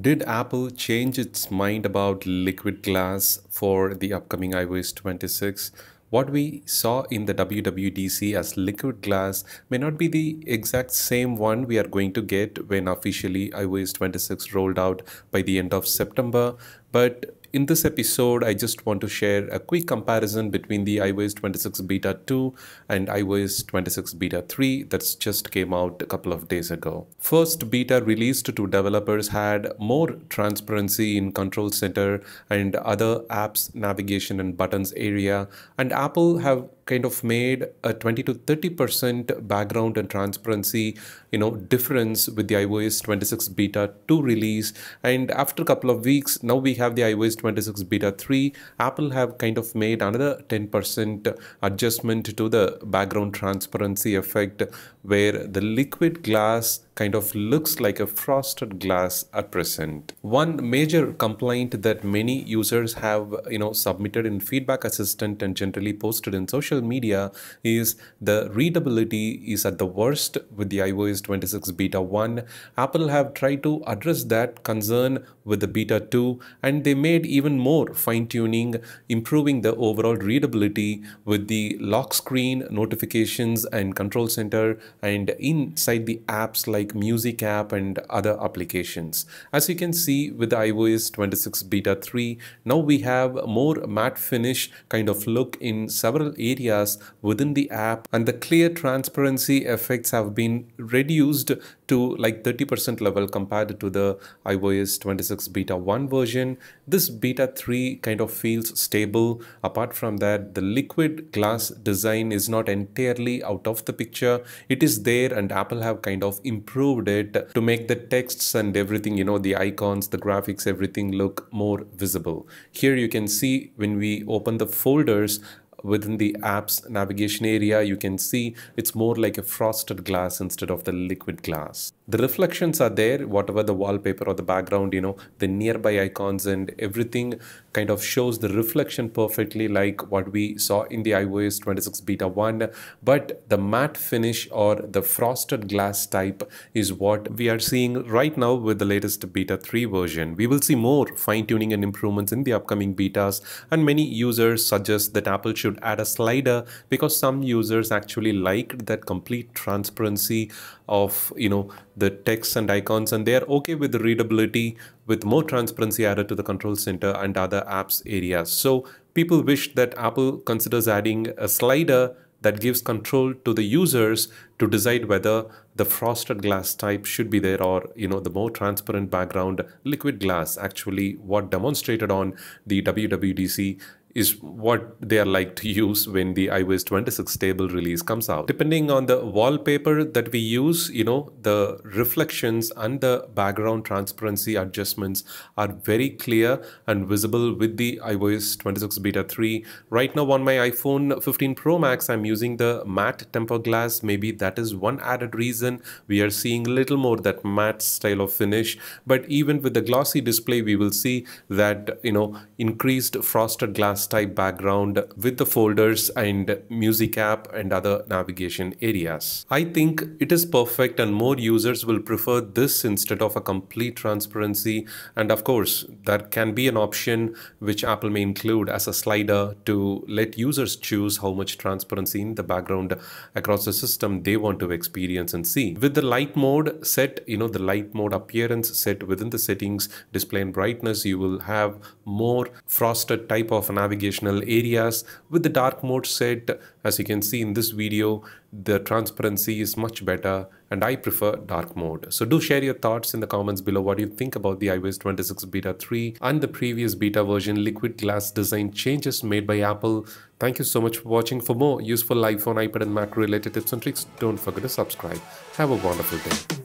Did Apple change its mind about liquid glass for the upcoming iOS 26? What we saw in the WWDC as liquid glass may not be the exact same one we are going to get when officially iOS 26 rolled out by the end of September, but in this episode, I just want to share a quick comparison between the iOS 26 Beta 2 and iOS 26 Beta 3 that's just came out a couple of days ago. First beta released to developers had more transparency in Control Center and other apps navigation and buttons area and Apple have kind of made a 20 to 30% background and transparency, you know, difference with the iOS 26 beta 2 release. And after a couple of weeks, now we have the iOS 26 beta 3. Apple have kind of made another 10% adjustment to the background transparency effect where the liquid glass kind of looks like a frosted glass at present. One major complaint that many users have, you know, submitted in feedback assistant and generally posted in social media is the readability is at the worst with the iOS 26 beta 1. Apple have tried to address that concern with the beta 2 and they made even more fine tuning improving the overall readability with the lock screen notifications and control center and inside the apps like music app and other applications. As you can see with iOS 26 beta 3, now we have more matte finish kind of look in several areas within the app and the clear transparency effects have been reduced to like 30% level compared to the iOS 26 beta 1 version. This beta 3 kind of feels stable. Apart from that, the liquid glass design is not entirely out of the picture. It is there and Apple have kind of improved it to make the texts and everything, you know, the icons, the graphics, everything look more visible. Here you can see when we open the folders, within the apps navigation area you can see it's more like a frosted glass instead of the liquid glass. The reflections are there whatever the wallpaper or the background you know the nearby icons and everything kind of shows the reflection perfectly like what we saw in the iOS 26 beta 1 but the matte finish or the frosted glass type is what we are seeing right now with the latest beta 3 version. We will see more fine tuning and improvements in the upcoming betas and many users suggest that Apple should add a slider because some users actually liked that complete transparency of you know the text and icons and they are okay with the readability with more transparency added to the control center and other apps areas. So people wish that apple considers adding a slider that gives control to the users to decide whether the frosted glass type should be there or you know the more transparent background liquid glass actually what demonstrated on the WWDC is what they are like to use when the iOS 26 stable release comes out. Depending on the wallpaper that we use, you know, the reflections and the background transparency adjustments are very clear and visible with the iOS 26 beta 3. Right now on my iPhone 15 Pro Max, I'm using the matte temper glass. Maybe that is one added reason we are seeing a little more that matte style of finish. But even with the glossy display, we will see that, you know, increased frosted glass type background with the folders and music app and other navigation areas. I think it is perfect and more users will prefer this instead of a complete transparency and of course that can be an option which Apple may include as a slider to let users choose how much transparency in the background across the system they want to experience and see. With the light mode set, you know, the light mode appearance set within the settings, display and brightness, you will have more frosted type of navigation navigational areas with the dark mode set as you can see in this video the transparency is much better and I prefer dark mode. So do share your thoughts in the comments below what you think about the iOS 26 beta 3 and the previous beta version liquid glass design changes made by Apple. Thank you so much for watching. For more useful iPhone, iPad and Mac related tips and tricks, don't forget to subscribe. Have a wonderful day.